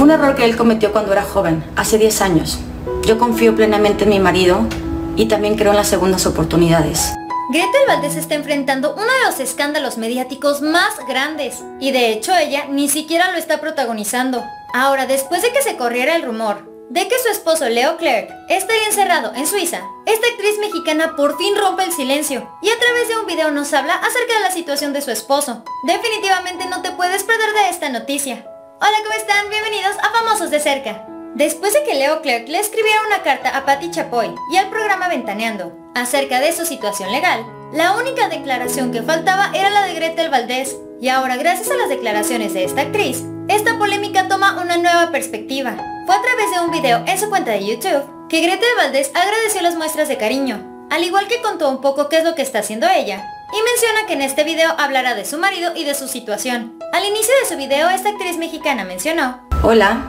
Fue un error que él cometió cuando era joven, hace 10 años. Yo confío plenamente en mi marido y también creo en las segundas oportunidades. Gretel Valdés está enfrentando uno de los escándalos mediáticos más grandes y de hecho ella ni siquiera lo está protagonizando. Ahora, después de que se corriera el rumor de que su esposo Leo Clerc estaría encerrado en Suiza, esta actriz mexicana por fin rompe el silencio y a través de un video nos habla acerca de la situación de su esposo. Definitivamente no te puedes perder de esta noticia. Hola, ¿cómo están? Bienvenidos a Famosos de Cerca. Después de que Leo Clerc le escribiera una carta a Patti Chapoy y al programa Ventaneando acerca de su situación legal, la única declaración que faltaba era la de Gretel Valdés. Y ahora, gracias a las declaraciones de esta actriz, esta polémica toma una nueva perspectiva. Fue a través de un video en su cuenta de YouTube que Gretel Valdés agradeció las muestras de cariño, al igual que contó un poco qué es lo que está haciendo ella, y menciona que en este video hablará de su marido y de su situación. Al inicio de su video, esta actriz mexicana mencionó Hola,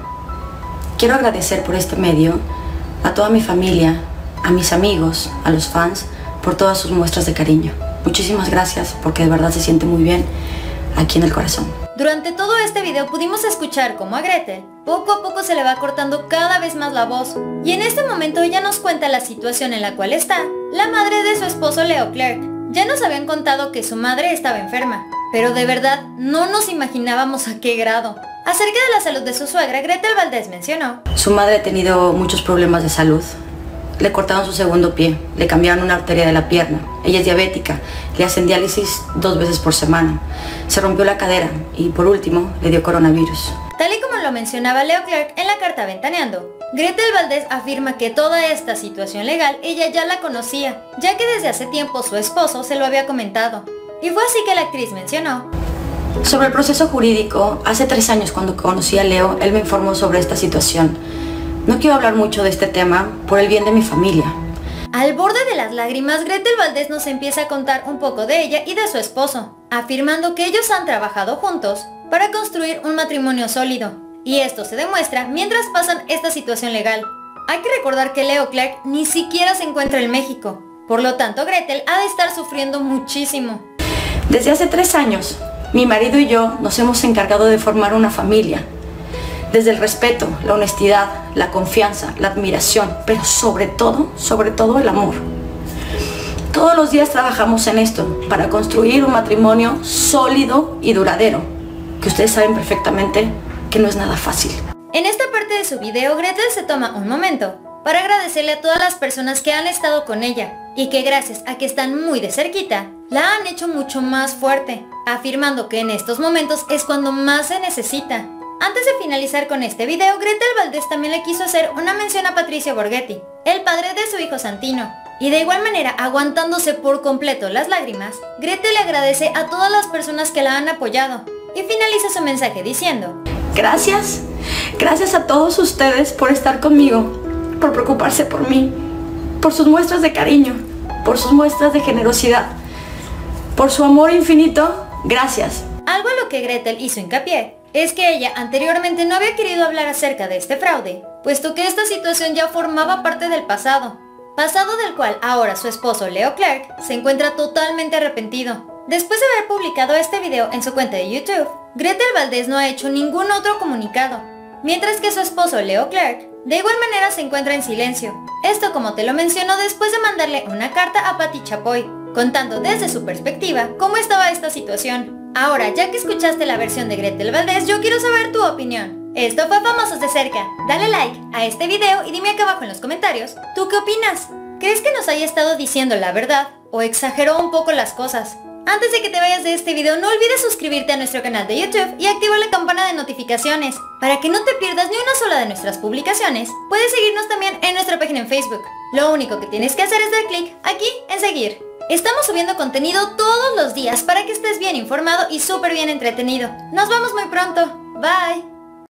quiero agradecer por este medio a toda mi familia, a mis amigos, a los fans, por todas sus muestras de cariño. Muchísimas gracias porque de verdad se siente muy bien aquí en el corazón. Durante todo este video pudimos escuchar cómo a Gretel poco a poco se le va cortando cada vez más la voz y en este momento ella nos cuenta la situación en la cual está la madre de su esposo Leo Clerk. Ya nos habían contado que su madre estaba enferma, pero de verdad no nos imaginábamos a qué grado. Acerca de la salud de su suegra, Gretel Valdés mencionó. Su madre ha tenido muchos problemas de salud. Le cortaron su segundo pie, le cambiaron una arteria de la pierna. Ella es diabética, le hacen diálisis dos veces por semana. Se rompió la cadera y por último le dio coronavirus. Tal y como lo mencionaba Leo Clark en la carta Ventaneando, Gretel Valdés afirma que toda esta situación legal ella ya la conocía, ya que desde hace tiempo su esposo se lo había comentado. Y fue así que la actriz mencionó. Sobre el proceso jurídico, hace tres años cuando conocí a Leo, él me informó sobre esta situación. No quiero hablar mucho de este tema por el bien de mi familia. Al borde de las lágrimas, Gretel Valdés nos empieza a contar un poco de ella y de su esposo, afirmando que ellos han trabajado juntos para construir un matrimonio sólido. Y esto se demuestra mientras pasan esta situación legal. Hay que recordar que Leo Clark ni siquiera se encuentra en México. Por lo tanto, Gretel ha de estar sufriendo muchísimo. Desde hace tres años, mi marido y yo nos hemos encargado de formar una familia desde el respeto, la honestidad, la confianza, la admiración, pero sobre todo, sobre todo el amor. Todos los días trabajamos en esto para construir un matrimonio sólido y duradero, que ustedes saben perfectamente que no es nada fácil. En esta parte de su video, Gretel se toma un momento para agradecerle a todas las personas que han estado con ella y que gracias a que están muy de cerquita, la han hecho mucho más fuerte, afirmando que en estos momentos es cuando más se necesita antes de finalizar con este video, Gretel Valdés también le quiso hacer una mención a Patricio Borghetti, el padre de su hijo Santino. Y de igual manera, aguantándose por completo las lágrimas, Gretel le agradece a todas las personas que la han apoyado. Y finaliza su mensaje diciendo, Gracias, gracias a todos ustedes por estar conmigo, por preocuparse por mí, por sus muestras de cariño, por sus muestras de generosidad, por su amor infinito, gracias. Algo a lo que Gretel hizo hincapié es que ella anteriormente no había querido hablar acerca de este fraude, puesto que esta situación ya formaba parte del pasado, pasado del cual ahora su esposo Leo Clark se encuentra totalmente arrepentido. Después de haber publicado este video en su cuenta de YouTube, Gretel Valdés no ha hecho ningún otro comunicado, mientras que su esposo Leo Clark de igual manera se encuentra en silencio. Esto como te lo menciono después de mandarle una carta a Patti Chapoy, contando desde su perspectiva cómo estaba esta situación. Ahora, ya que escuchaste la versión de Gretel Valdés, yo quiero saber tu opinión. Esto fue Famosos de Cerca. Dale like a este video y dime acá abajo en los comentarios, ¿tú qué opinas? ¿Crees que nos haya estado diciendo la verdad o exageró un poco las cosas? Antes de que te vayas de este video, no olvides suscribirte a nuestro canal de YouTube y activar la campana de notificaciones para que no te pierdas ni una sola de nuestras publicaciones. Puedes seguirnos también en nuestra página en Facebook. Lo único que tienes que hacer es dar clic aquí en seguir. Estamos subiendo contenido todos los días para que estés bien informado y súper bien entretenido. Nos vemos muy pronto. Bye.